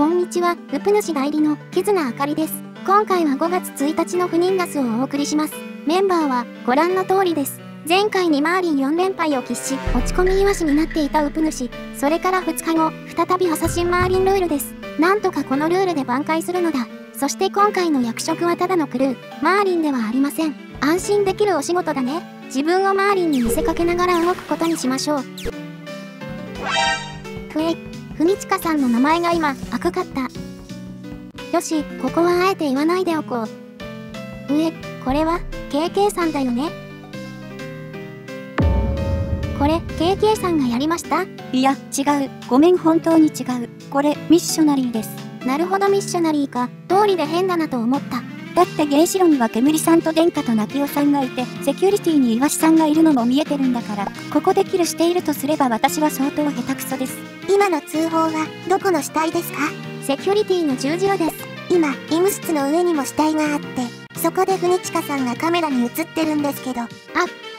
こんにちは、ウプ主代理のキズナあかりです。今回は5月1日の不妊ガスをお送りします。メンバーはご覧の通りです。前回にマーリン4連敗を喫し、落ち込みイワシになっていたウプ主、それから2日後、再びアサシンマーリンルールです。なんとかこのルールで挽回するのだ。そして今回の役職はただのクルー、マーリンではありません。安心できるお仕事だね。自分をマーリンに見せかけながら動くことにしましょう。ふえ、みちかさんの名前が今、赤かった。よし、ここはあえて言わないでおこう。うえ、これは、KK さんだよね。これ、KK さんがやりました？いや、違う。ごめん、本当に違う。これ、ミッショナリーです。なるほどミッショナリーか。通りで変だなと思った。だって原子炉には煙さんと殿下と泣きおさんがいて、セキュリティにイワシさんがいるのも見えてるんだから、ここでキルしているとすれば私は相当下手くそです。今の通報は、どこの死体ですか？セキュリティの十字路です。今、医務室の上にも死体があって、そこでフニチカさんがカメラに映ってるんですけど。あ、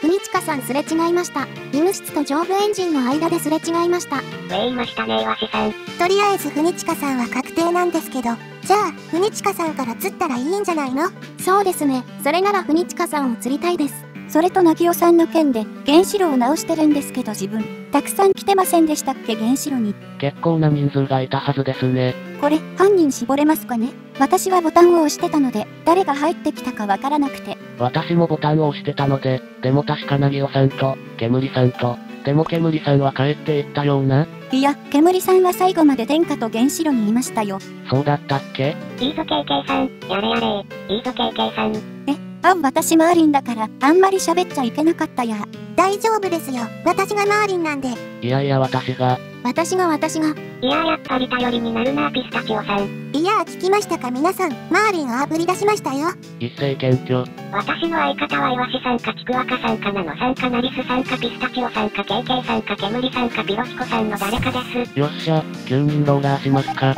フニチカさんすれ違いました。医務室と上部エンジンの間ですれ違いました。上いましたね、わしさん。とりあえずフニチカさんは確定なんですけど、じゃあ、フニチカさんから釣ったらいいんじゃないの？そうですね。それならフニチカさんを釣りたいです。それとナギオさんの件で原子炉を直してるんですけど自分、たくさん来てませんでしたっけ？原子炉に。結構な人数がいたはずですね。これ、犯人絞れますかね？私はボタンを押してたので、誰が入ってきたかわからなくて。私もボタンを押してたので、でも確かなぎおさんと、煙さんと、でも煙さんは帰っていったような。いや、煙さんは最後まで殿下と原子炉にいましたよ。そうだったっけ？いいぞ KK さん、やれやれ、いいぞ KK さん。え、あ、私マーリンだから、あんまり喋っちゃいけなかったや。大丈夫ですよ。私がマーリンなんで。いやいや私が。私が私が。いややっぱり頼りになるなピスタチオさん。いや聞きましたか？皆さん。マーリンをあぶり出しましたよ。一斉検挙。私の相方はイワシさんかちくわかさんかナノさんかナリスさんかピスタチオさんか KK さんか煙さんかピロシコさんの誰かです。よっしゃ、9人ローラーしますか。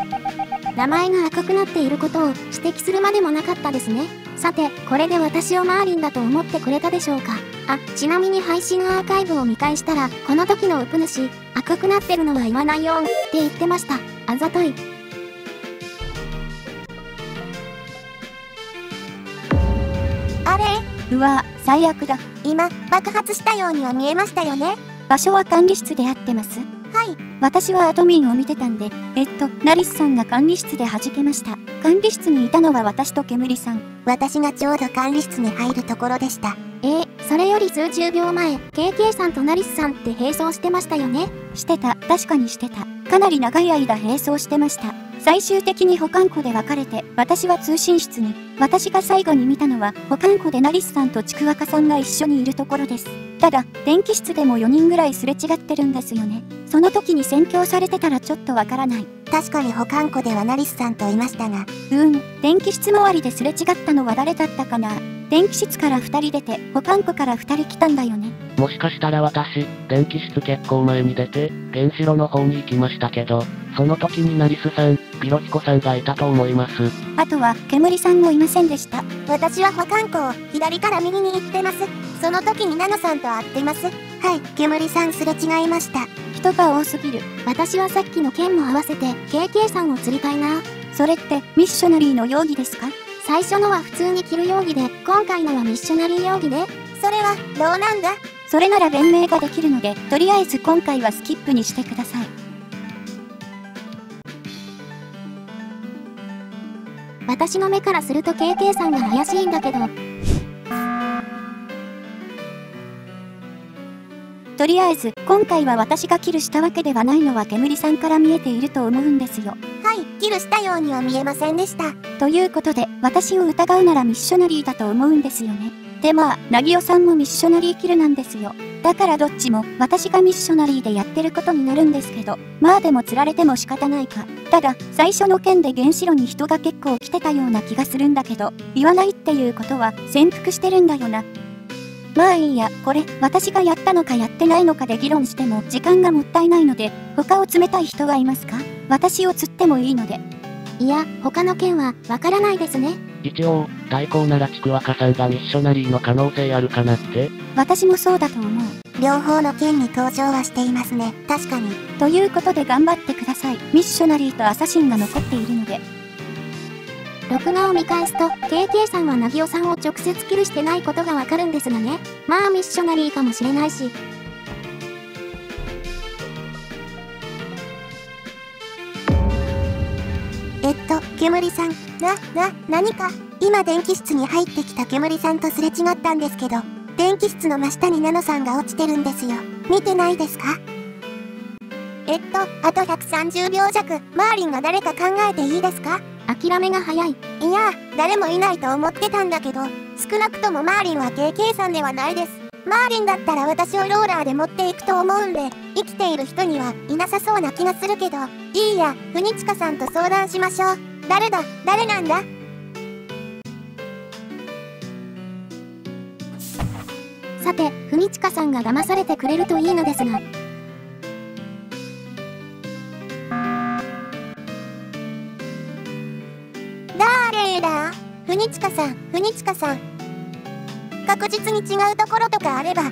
名前が赤くなっていることを指摘するまでもなかったですね。さて、これで私をマーリンだと思ってくれたでしょうかあ、ちなみに配信アーカイブを見返したら、この時のウプ主、赤くなってるのは言わないよって言ってました。あざとい。あれ？うわ、最悪だ。今、爆発したようには見えましたよね場所は管理室で合ってますはい。私はアドミンを見てたんで、えっと、ナリスさんが管理室で弾けました。管理室にいたのは私と煙さん。私がちょうど管理室に入るところでした。えー、それより数十秒前、KK さんとナリスさんって並走してましたよね？してた、確かにしてた。かなり長い間並走してました。最終的に保管庫で分かれて、私は通信室に、私が最後に見たのは、保管庫でナリスさんとちくわかさんが一緒にいるところです。ただ、電気室でも4人ぐらいすれ違ってるんですよね。その時に宣教されてたらちょっとわからない。確かに保管庫ではナリスさんといましたが。うーん、電気室周りですれ違ったのは誰だったかな電気室から2人出て、保管庫から2人来たんだよね。もしかしたら私、電気室結構前に出て、原子炉の方に行きましたけど、その時にナリスさん、ピロヒコさんがいたと思います。あとは、煙さんもいませんでした。私は保管庫を左から右に行ってます。その時にナノさんと会ってます。はい、煙さんすれ違いました。人が多すぎる。私はさっきの件も合わせて、KK さんを釣りたいな。それって、ミッショナリーの容疑ですか？最初のは普通に着る容疑で、今回のはミッショナリー容疑で、それはどうなんだ？それなら弁明ができるので、とりあえず今回はスキップにしてください。私の目からすると KK さんが怪しいんだけど。とりあえず、今回は私がキルしたわけではないのは煙さんから見えていると思うんですよ。はい、キルしたようには見えませんでした。ということで、私を疑うならミッショナリーだと思うんですよね。でまあ、なぎおさんもミッショナリーキルなんですよ。だからどっちも私がミッショナリーでやってることになるんですけど、まあでも釣られても仕方ないか。ただ、最初の件で原子炉に人が結構来てたような気がするんだけど、言わないっていうことは潜伏してるんだよな。まあいいや、これ、私がやったのかやってないのかで議論しても時間がもったいないので、他を詰めたい人はいますか？私を釣ってもいいので。いや、他の件は、わからないですね。一応、対抗ならちくわかさんがミッショナリーの可能性あるかなって私もそうだと思う。両方の剣に登場はしていますね。確かに。ということで頑張ってください。ミッショナリーとアサシンが残っているので。録画を見返すと、KK さんはナギオさんを直接キルしてないことがわかるんですがね。まあミッショナリーかもしれないし。えっと、煙さん、な、な、何か、今電気室に入ってきた煙さんとすれ違ったんですけど、電気室の真下にナノさんが落ちてるんですよ。見てないですか？えっと、あと130秒弱、マーリンが誰か考えていいですか？諦めが早い。いや、誰もいないと思ってたんだけど、少なくともマーリンは KK さんではないです。マーリンだったら私をローラーで持っていくと思うんで、生きている人にはいなさそうな気がするけど、いいや、フニチカさんと相談しましょう。誰だ誰なんだ？さて、フニチカさんが騙されてくれるといいのですが。誰だ？フニチカさん、フニチカさん。確実に違うところとかあれば。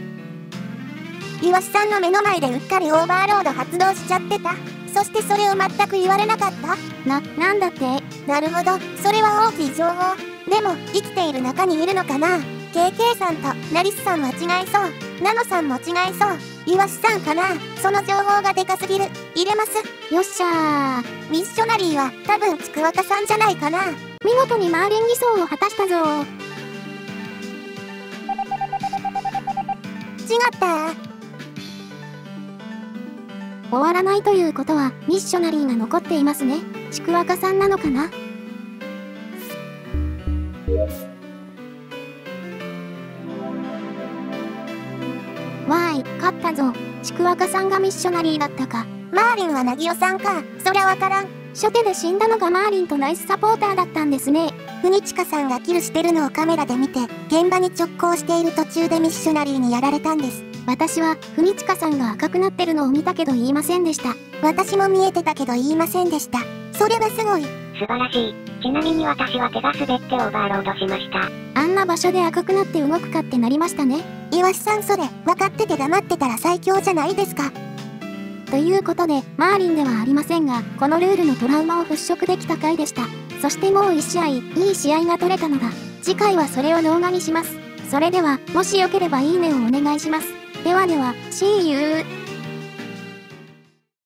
イワシさんの目の前でうっかりオーバーロード発動しちゃってた。そしてそれを全く言われなかった？な、なんだって？なるほど、それは大きい情報。でも、生きている中にいるのかな ?KK さんとナリスさんは違いそう。ナノさんも違いそう。イワシさんかな？その情報がでかすぎる。入れます。よっしゃー。ミッショナリーは多分ちくわかさんじゃないかな。見事にマーリン偽装を果たしたぞ違った？終わらないということは、ミッショナリーが残っていますね。ちくわかさんなのかな？わーい、勝ったぞ。ちくわかさんがミッショナリーだったか。マーリンはナギオさんか。そりゃわからん。初手で死んだのがマーリンとナイスサポーターだったんですね。フニチカさんがキルしてるのをカメラで見て、現場に直行している途中でミッショナリーにやられたんです。私は、フニチカさんが赤くなってるのを見たけど言いませんでした。私も見えてたけど言いませんでした。それはすごい。素晴らしい。ちなみに私は手が滑ってオーバーロードしました。あんな場所で赤くなって動くかってなりましたね。イワシさんそれ、分かってて黙ってたら最強じゃないですか。ということで、マーリンではありませんが、このルールのトラウマを払拭できた回でした。そしてもう1試合、いい試合が取れたのだ。次回はそれを動画にします。それでは、もしよければいいねをお願いします。ではでは、See you!